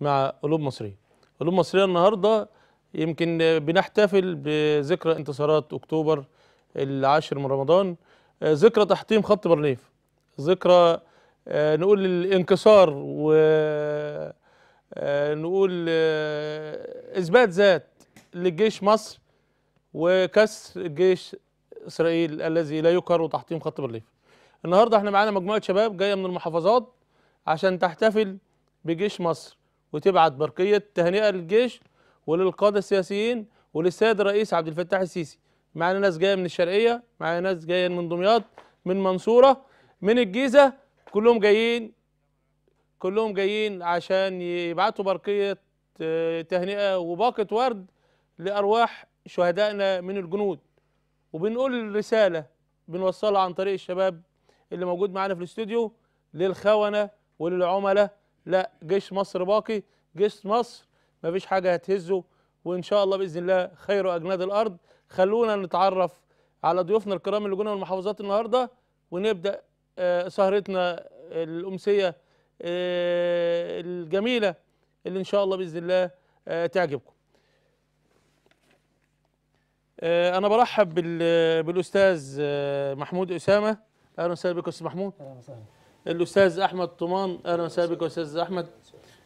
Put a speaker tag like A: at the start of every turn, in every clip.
A: مع قلوب مصرية. قلوب مصرية النهاردة يمكن بنحتفل بذكرى انتصارات أكتوبر العاشر من رمضان. آه، ذكرى تحطيم خط بارليف ذكرى آه، نقول الانكسار ونقول إثبات ذات لجيش مصر وكسر جيش إسرائيل الذي لا يقهر وتحطيم خط بارليف النهارده إحنا معانا مجموعة شباب جاية من المحافظات عشان تحتفل بجيش مصر وتبعت برقية تهنئة للجيش وللقادة السياسيين وللسيد الرئيس عبد الفتاح السيسي. معانا ناس جاية من الشرقية معانا ناس جاية من دمياط من منصورة من الجيزة. كلهم جايين كلهم جايين عشان يبعتوا برقية آه، تهنئة وباقة ورد لأرواح شهدائنا من الجنود. وبنقول رسالة بنوصلها عن طريق الشباب اللي موجود معانا في الاستوديو للخونة وللعملاء لا جيش مصر باقي. جيش مصر مفيش حاجة هتهزه وإن شاء الله بإذن الله خير أجناد الأرض. خلونا نتعرف على ضيوفنا الكرام اللي جونا من المحافظات النهاردة ونبدأ آه، سهرتنا الأمسية آه، الجميلة اللي إن شاء الله بإذن الله آه، تعجبكم. أنا برحب بال- بالأستاذ محمود أسامة. أهلا وسهلا بك أستاذ محمود.
B: أهلا وسهلا.
A: الأستاذ أحمد طمان أهلا وسهلا بك يا أستاذ أحمد.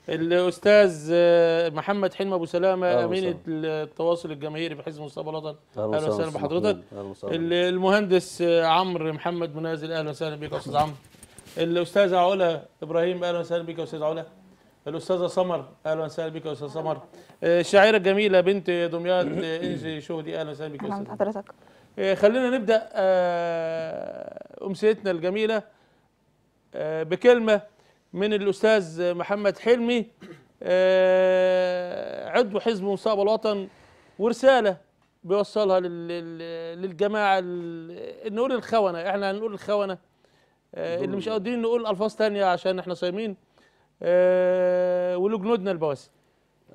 A: الأستاذ آه، محمد حلمي أبو
C: سلامة
A: أمين
C: وسهلا.
A: التواصل الجماهيري بحزب مستقبل الوطن. أهلا وسهلا بحضرتك. المهندس آه، عمرو محمد منازل أهلا وسهلا بك يا أستاذ عمرو. الاستاذه علا إبراهيم أهلا وسهلا بك يا أستاذ علا. الاستاذه سمر أهلا وسهلا بك يا أستاذ سمر آه، الشاعرة الجميله بنت دمياط إنجي شهدي أهلا وسهلا بك يا
D: أهلا
A: أستاذ
D: بحضرتك
A: آه، خلينا نبدأ أمسيتنا الجميلة. آه، بكلمة من الأستاذ محمد حلمي آه، عضو حزب مستقبل الوطن ورسالة بيوصلها لل- لل- للجماعة ال- نقول الخونة إحنا هنقول الخونة آه، اللي مش قادرين نقول ألفاظ تانية عشان إحنا صايمين ولجنودنا البواسل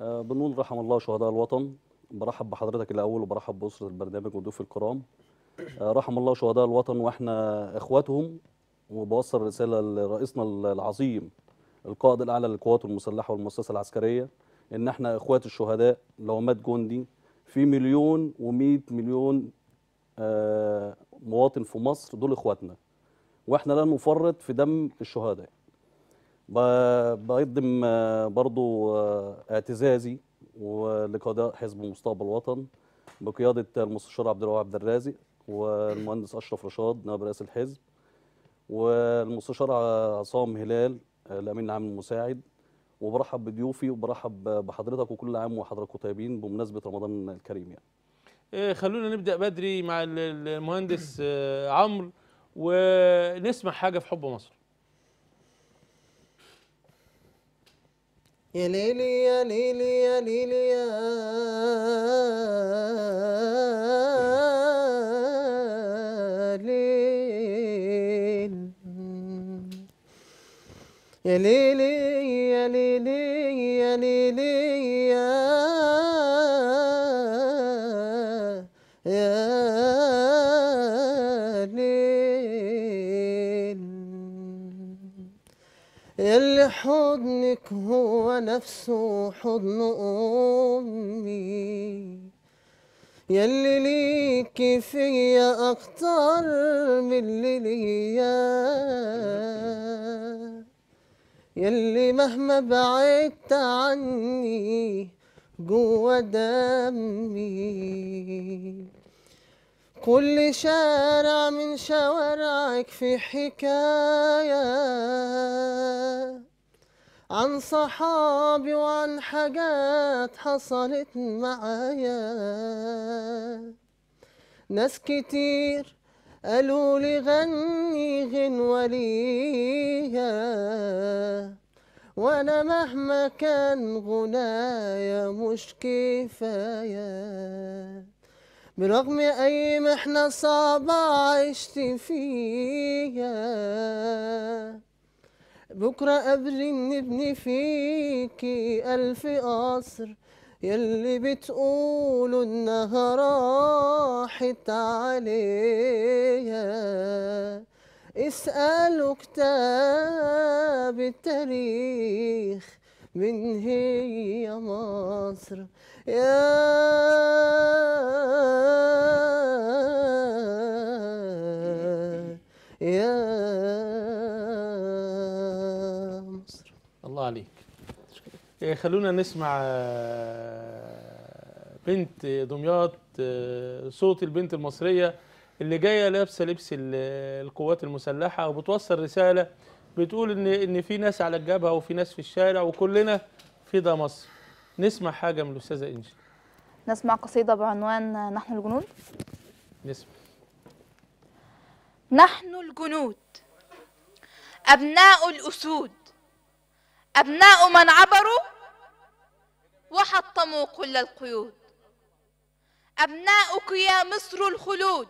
C: بنقول رحم الله شهداء الوطن. برحب بحضرتك الأول وبرحب بأسرة البرنامج وضيوف الكرام. رحم الله شهداء الوطن وإحنا إخواتهم. وبوصل رسالة لرئيسنا العظيم القائد الأعلى للقوات المسلحة والمؤسسة العسكرية إن إحنا إخوات الشهداء لو مات جندي في مليون و100 مليون آه مواطن في مصر دول إخواتنا. وإحنا لا نفرط في دم الشهداء. بقدم آه، برضو آه، اعتزازي ولقضاء حزب مستقبل الوطن بقيادة المستشار عبد الوهاب عبد الرازق والمهندس أشرف رشاد نائب رئيس الحزب. والمستشار عصام هلال آه، الأمين العام المساعد وبرحب بضيوفي وبرحب بحضرتك وكل عام وحضراتكم طيبين بمناسبة رمضان الكريم يعني.
A: آه، خلونا نبدأ بدري مع ال- ال- المهندس آه، عمرو ونسمع حاجة في حب مصر
B: يا ليلي يا ليلي يا ليلي يا يا ليلي يا ليلي يا ليلي يا يا ليل يلي حضنك هو نفسه حضن أمي. يلي ليكي فيا أكتر من اللي ليا. يلي مهما بعدت عني جوا دمي. كل شارع من شوارعك في حكاية. عن صحابي وعن حاجات حصلت معايا. ناس كتير غني غنوة ليا وأنا مهما كان غنايا مش كفايه برغم أي محنة صعبة عشت فيها بكرة قبل نبني فيكي ألف قصر يلي بتقولوا إنها راحت عليها اسألوا كتاب التاريخ من هي مصر؟ يا يا مصر.
A: الله عليك. خلونا نسمع آه، بنت دمياط آه، صوت البنت المصرية اللي جاية لابسة لبس ال- القوات المسلحة وبتوصل رسالة بتقول إن إن في ناس على الجبهة وفي ناس في الشارع وكلنا في ده مصر نسمع حاجة من الأستاذة إنجي.
D: نسمع قصيدة بعنوان نحن الجنود.
A: نسمع.
E: نحن الجنود أبناء الأسود. أبناء من عبروا وحطموا كل القيود. أبناؤك يا مصر الخلود.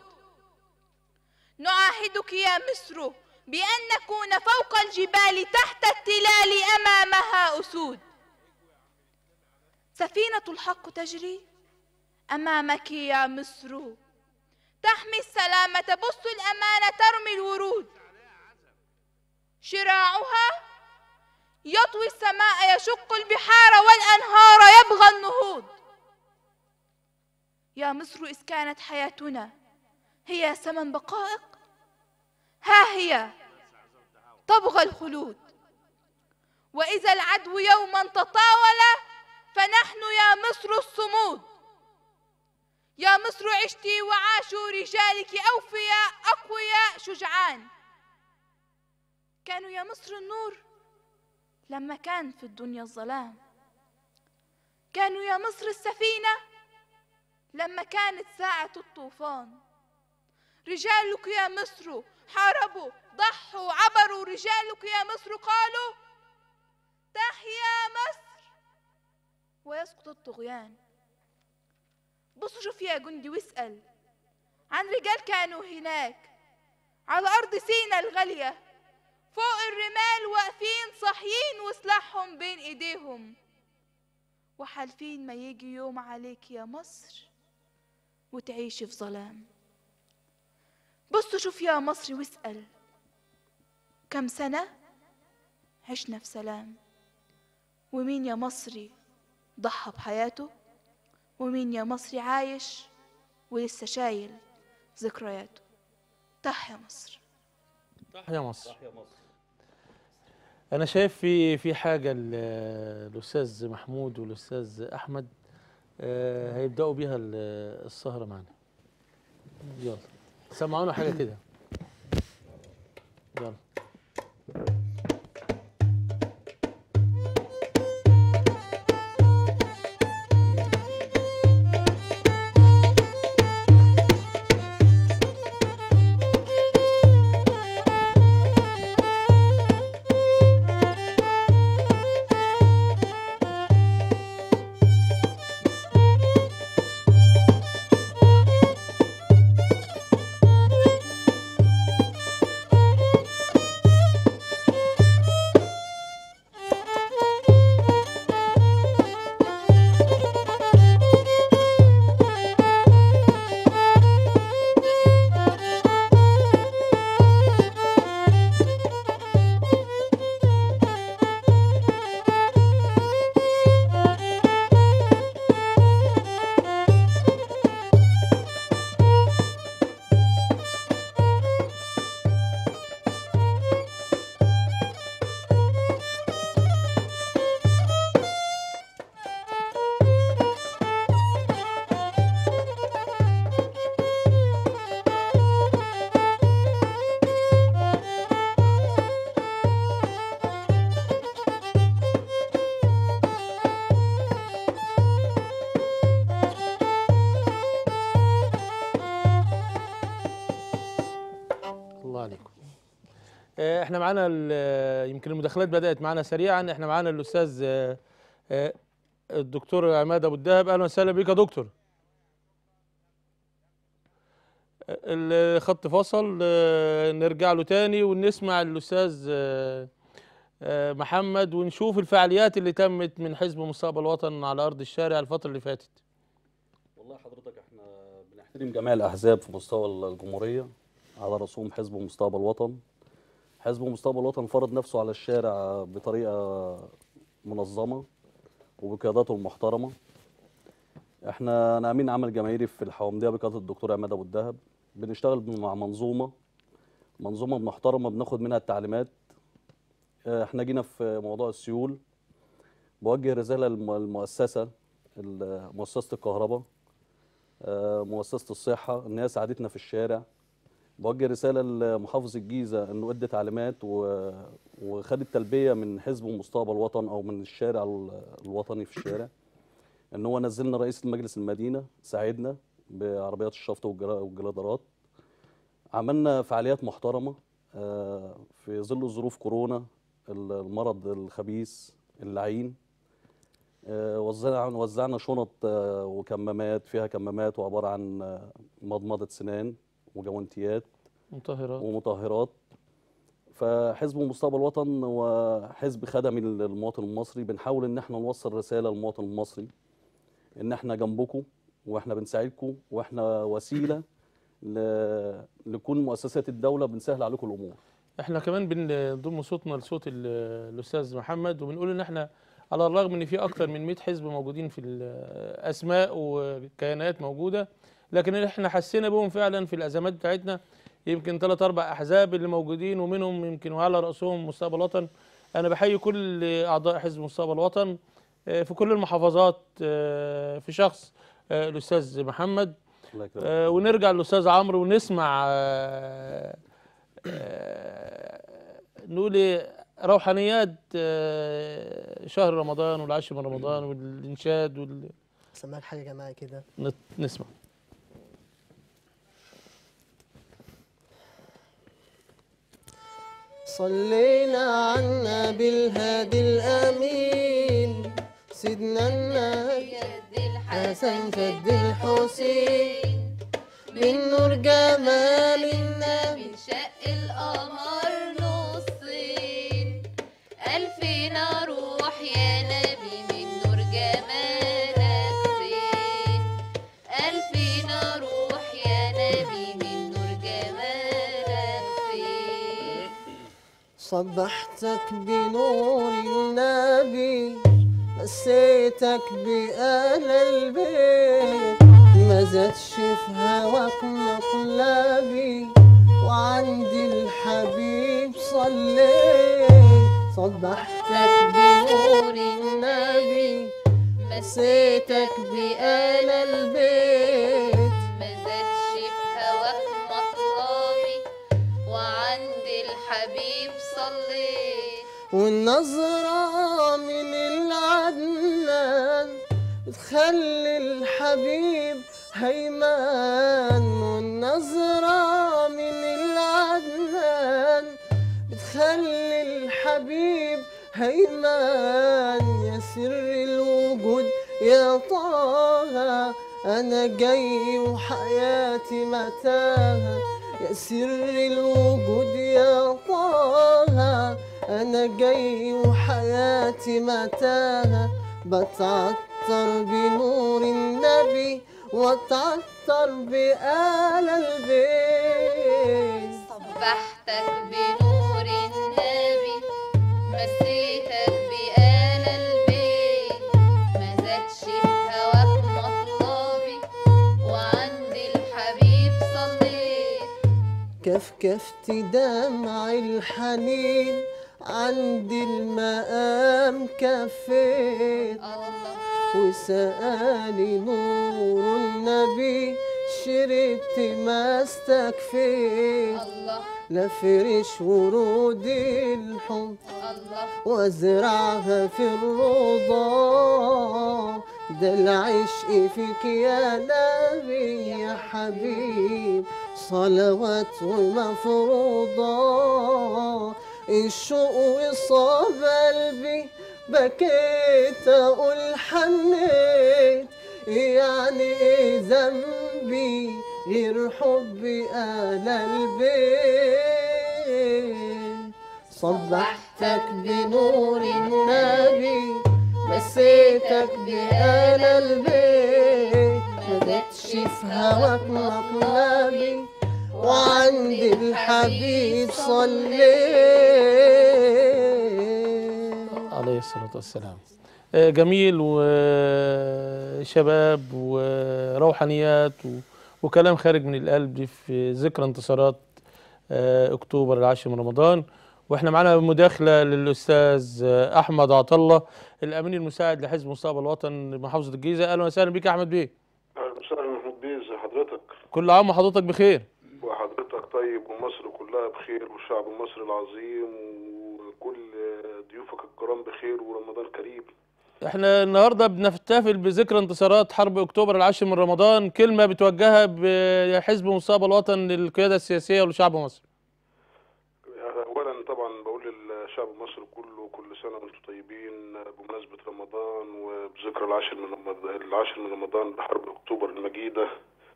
E: نعاهدك يا مصر بأن نكون فوق الجبال تحت التلال أمامها أسود. سفينة الحق تجري أمامك يا مصر. تحمي السلامة تبث الأمانة ترمي الورود. شراعها يطوي السماء يشق البحار والأنهار يبغى النهوض. يا مصر إذ كانت حياتنا هي ثمن بقائق ها هي تبغى الخلود. وإذا العدو يوما تطاول فنحن يا مصر الصمود. يا مصر عشتي وعاشوا رجالك أوفياء أقوياء شجعان. كانوا يا مصر النور لما كان في الدنيا الظلام. كانوا يا مصر السفينة لما كانت ساعة الطوفان. رجالك يا مصر حاربوا ضحوا عبروا. رجالك يا مصر قالوا تحيا مصر. ويسقط الطغيان. بص شوف يا جندي واسأل عن رجال كانوا هناك على أرض سينا الغالية. فوق الرمال واقفين صاحيين وسلاحهم بين إيديهم. وحالفين ما يجي يوم عليك يا مصر وتعيشي في ظلام. بص شوف يا مصري واسأل كم سنة عشنا في سلام؟ ومين يا مصري ضحى بحياته؟ ومين يا مصري عايش ولسه شايل ذكرياته؟ تحيا مصر.
A: يا مصر. أنا شايف في في حاجة ال- الأستاذ محمود والأستاذ أحمد آه، هيبدأوا بيها ال- السهرة معانا. يلا سمعونا حاجة كده. يلا. إحنا معانا ال- يمكن المداخلات بدأت معانا سريعا. إحنا معانا الأستاذ آه، آه، الدكتور عماد أبو الدهب. أهلا وسهلا بك يا دكتور. آه، الخط فصل آه، نرجع له تاني ونسمع الأستاذ آه، آه، محمد ونشوف الفعاليات اللي تمت من حزب مستقبل وطن على أرض الشارع الفترة اللي فاتت.
C: والله حضرتك إحنا بنحترم جميع الأحزاب في مستوى الجمهورية على رسوم حزب مستقبل وطن حزب مستقبل الوطن فرض نفسه على الشارع بطريقة منظمة وبقياداته المحترمة. إحنا أنا امين عمل جماهيري في الحومديه بقيادة الدكتور عماد أبو الدهب. بنشتغل مع منظومة منظومة محترمة بناخد منها التعليمات. آه، إحنا جينا في موضوع السيول. بوجه رسالة للمؤسسة مؤسسة الكهرباء آه، مؤسسة الصحة. ان هي ساعدتنا في الشارع. بوجه رسالة لمحافظ الجيزة إنه أدى تعليمات و... وخد التلبية من حزب مستقبل وطن أو من الشارع ال- الوطني في الشارع. إن هو نزلنا رئيس مجلس المدينة ساعدنا بعربيات الشفط والجلادرات. عملنا فعاليات محترمة آه، في ظل ظروف كورونا ال- المرض الخبيث اللعين. آه، وزعنا شنط آه، وكمامات فيها كمامات وعبارة عن مضمضة سنان. وجوانتيات
A: مطهرات.
C: ومطهرات. فحزب مستقبل الوطن هو حزب خدمي للمواطن المصري بنحاول إن إحنا نوصل رسالة للمواطن المصري إن إحنا جنبكم وإحنا بنساعدكم وإحنا وسيلة ل... لكون مؤسسات الدولة بنسهل عليكم الأمور.
A: إحنا كمان بنضم صوتنا لصوت ال- الأستاذ محمد وبنقول إن إحنا على الرغم إن في أكتر من 100 حزب موجودين في الاسماء وكيانات موجودة لكن إحنا حسينا بهم فعلا في الأزمات بتاعتنا. يمكن ثلاث أربع أحزاب اللي موجودين ومنهم يمكن وعلى رأسهم مستقبل وطن أنا بحيي كل أعضاء حزب مستقبل وطن آه، في كل المحافظات آه، في شخص آه، الأستاذ محمد.
C: الله يكرمك.
A: ونرجع للأستاذ عمرو ونسمع نقول إيه، روحانيات شهر رمضان والعشر من رمضان والإنشاد وال...
B: سمعك حاجة جماعة كده؟
A: نسمع.
B: صلينا على النبي الهادي الأمين. سيدنا النبي حسن جد الحسين. من نور جمال النبي.
F: من شق القمر نصين. ألفنا روح يا نبي.
B: صبحتك بنور النبي مسيتك بآل البيت. ما زادش في هواك مطلبي وعندي الحبيب صليت. صبحتك بنور النبي مسيتك بآل البيت. والنظرة من العدنان بتخلي الحبيب هيمان والنظرة من العدنان بتخلي الحبيب هيمان. يا سر الوجود يا طه أنا جاي وحياتي متاهة. يا سر الوجود يا طه أنا جاي وحياتي متاهة. بتعطر بنور النبي واتعطر بآل البيت.
F: صبحتك بنور النبي مسيتك بآل البيت. ما زادش في هواك مطلبي وعند الحبيب صليت.
B: كفكفت دمع الحنين عند المقام كفيت وسألي نور النبي شربت ما استكفيت. لا فرش ورود الحب. وازرعها في الروضة. ده العشق فيك يا نبي يا حبيب. صلوات ومفروضة الشوق وصاب قلبي بكيت أقول حنيت يعني إيه ذنبي غير حبي أنا البيت صبحتك بنور النبي مسيتك بأنا البيت زادش في هواك مطلبي. وعند الحبيب صليت
A: عليه الصلاة والسلام. آه، جميل وشباب وروحانيات وكلام خارج من القلب في ذكرى انتصارات آه، أكتوبر العاشر من رمضان. وإحنا معانا مداخلة للأستاذ آه، أحمد عطلة الأمين المساعد لحزب مستقبل الوطن محافظة الجيزة. أهلا وسهلا بيك يا أحمد بيه.
G: أهلا وسهلا محمود بيه ازي حضرتك؟
A: كل عام وحضرتك بخير.
G: بخير والشعب المصري العظيم وكل ضيوفك الكرام بخير ورمضان كريم.
A: إحنا النهارده بنحتفل بذكرى انتصارات حرب أكتوبر العاشر من رمضان كلمة بتوجهها بحزب مستقبل الوطن للقيادة السياسية ولشعب مصر.
G: اولا طبعا بقول للشعب المصري كله كل سنة وأنتم طيبين بمناسبة رمضان وبذكرى العاشر من رمضان العاشر من رمضان بحرب أكتوبر المجيدة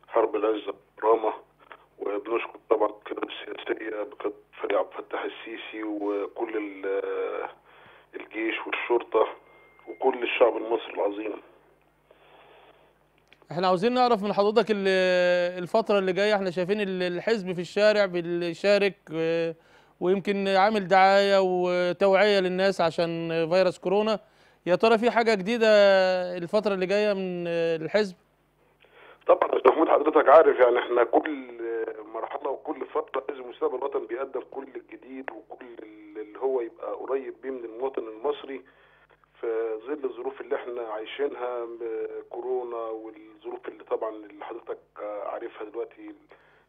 G: حرب العزة والكرامة. وبنشكر طبعا القياده السياسية بقياده فريق عبد الفتاح السيسي وكل ال- الجيش والشرطة وكل الشعب المصري العظيم.
A: إحنا عاوزين نعرف من حضرتك ال- الفترة اللي جاية إحنا شايفين ال- الحزب في الشارع بيشارك ويمكن عامل دعاية وتوعية للناس عشان فيروس كورونا. يا ترى في حاجة جديدة الفترة اللي جاية من الحزب؟
G: طبعا يا محمود حضرتك عارف يعني إحنا كل مرحله وكل فترة حزب مستقبل الوطن بيقدم كل الجديد وكل اللي هو يبقى قريب بيه من المواطن المصري في ظل الظروف اللي إحنا عايشينها كورونا والظروف اللي طبعا اللي حضرتك عارفها دلوقتي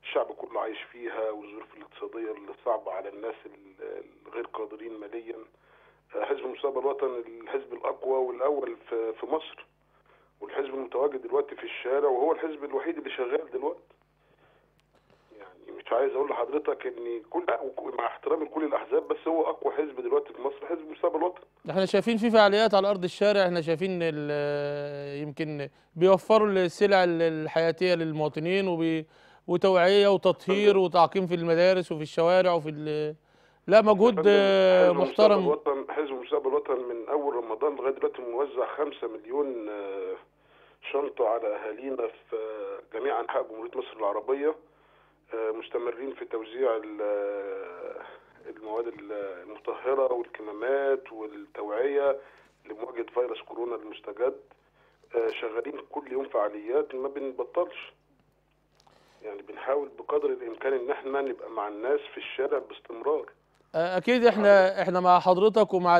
G: الشعب كله عايش فيها والظروف الاقتصادية اللي صعبه على الناس ال- الغير قادرين ماليا. حزب مستقبل الوطن الحزب الأقوى والأول في مصر والحزب المتواجد دلوقتي في الشارع وهو الحزب الوحيد اللي شغال دلوقتي. مش عايز أقول لحضرتك ان كل مع احترامي لكل الاحزاب بس هو اقوى حزب دلوقتي في مصر حزب مستقبل الوطن.
A: إحنا شايفين في فعاليات على ارض الشارع إحنا شايفين يمكن بيوفروا السلع ال- الحياتية للمواطنين وبي وتوعية وتطهير وتعقيم في المدارس وفي الشوارع وفي ال- لا مجهود
G: حزب مستقبل
A: محترم.
G: الوطن حزب مستقبل الوطن من أول رمضان لغاية دلوقتي موزع خمسة مليون آه، شنطة على أهالينا في آه، جميع أنحاء جمهورية مصر العربية. آه، مستمرين في توزيع ال- آه، المواد ال- المطهرة والكمامات والتوعية لمواجهة فيروس كورونا المستجد. آه، شغالين كل يوم فعاليات ما بنبطلش. يعني بنحاول بقدر الإمكان إن إحنا نبقى مع الناس في الشارع باستمرار.
A: أكيد إحنا إحنا مع حضرتك ومع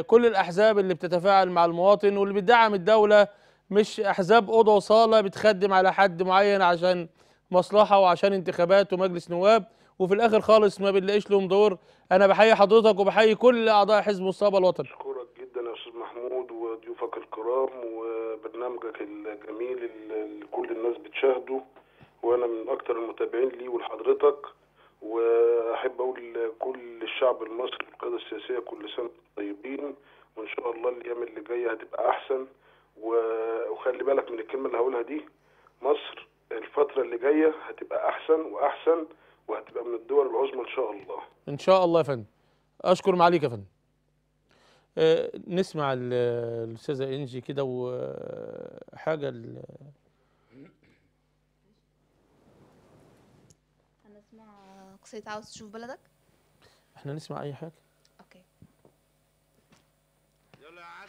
A: كل الأحزاب اللي بتتفاعل مع المواطن واللي بتدعم الدولة. مش أحزاب أوضة وصالة بتخدم على حد معين عشان مصلحة وعشان انتخابات ومجلس نواب وفي الآخر خالص ما بنلاقيش لهم دور. أنا بحيي حضرتك وبحيي كل أعضاء حزب مستقبل الوطن
G: أشكرك جدا يا أستاذ محمود وضيوفك الكرام وبرنامجك الجميل اللي كل الناس بتشاهده وأنا من أكتر المتابعين ليه ولحضرتك وأحب أقول لكل الشعب المصري والقيادة السياسية كل وأنتم طيبين وإن شاء الله الأيام اللي جاية هتبقى أحسن. و- وخلي بالك من الكلمة اللي هقولها دي مصر الفترة اللي جاية هتبقى أحسن وأحسن وهتبقى من الدول العظمى إن شاء الله.
A: إن شاء الله يا فندم. أشكر معاليك يا فندم. آه، نسمع ال- الأستاذة إنجي كده وحاجة ال-
E: هنسمع قصيدة عاوز تشوف بلدك؟
A: إحنا نسمع أي حاجة؟
E: أوكي.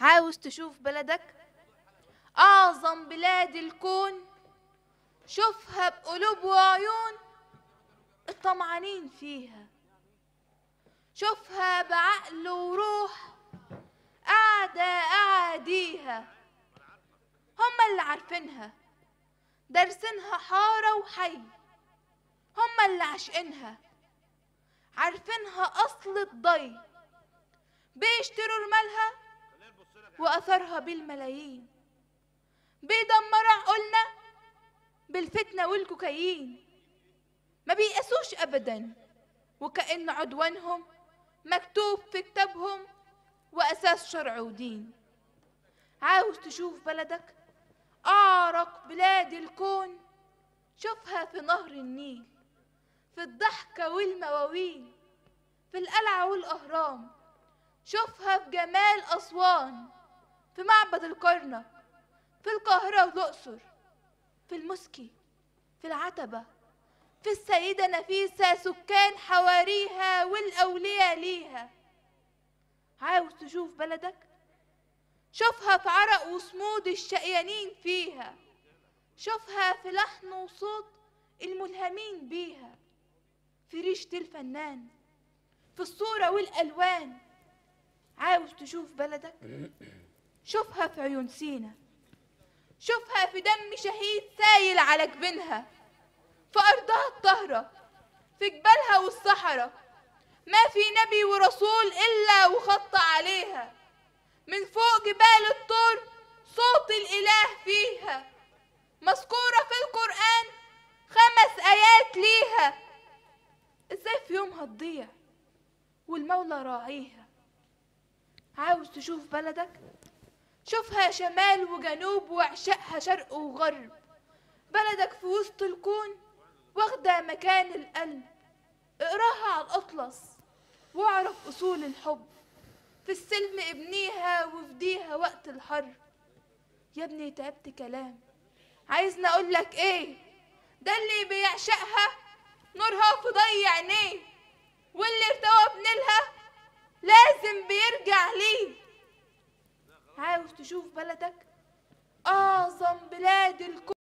E: عاوز تشوف بلدك؟ أعظم بلاد الكون. شوفها بقلوب وعيون الطمعانين فيها. شوفها بعقل وروح قاعدة أعاديها هما اللي عارفينها دارسينها حارة وحي. هما اللي عاشقينها عارفينها أصل الضي. بيشتروا رمالها وأثرها بالملايين. بيدمروا عقولنا بالفتنة والكوكايين. ما بيقاسوش أبدا. وكأن عدوانهم مكتوب في كتابهم وأساس شرع ودين. عاوز تشوف بلدك؟ أعرق بلاد الكون. شوفها في نهر النيل في الضحكة والمواويل في القلعة والأهرام. شوفها في جمال أسوان في معبد الكرنك في القاهرة والأقصر. في المسكي في العتبة في السيدة نفيسة سكان حواريها والأولياء ليها. عاوز تشوف بلدك؟ شوفها في عرق وصمود الشقيانين فيها. شوفها في لحن وصوت الملهمين بيها. في ريشة الفنان في الصورة والألوان. عاوز تشوف بلدك؟ شوفها في عيون سينا. شوفها في دم شهيد سايل على جبينها في أرضها الطاهرة في جبالها والصحراء. ما في نبي ورسول إلا وخط عليها. من فوق جبال الطور صوت الإله فيها. مذكورة في القرآن خمس آيات ليها. إزاي في يومها تضيع والمولى راعيها؟ عاوز تشوف بلدك؟ شوفها شمال وجنوب واعشقها شرق وغرب. بلدك في وسط الكون واخدة مكان القلب. اقراها على الأطلس واعرف أصول الحب. في السلم ابنيها وفديها وقت الحرب يا ابني تعبت كلام. عايزني أقول لك إيه؟ ده اللي بيعشقها نورها في ضي عينيه. واللي ارتوى بنيلها لازم بيرجع ليه. عاوز تشوف بلدك؟ أعظم بلاد الكون.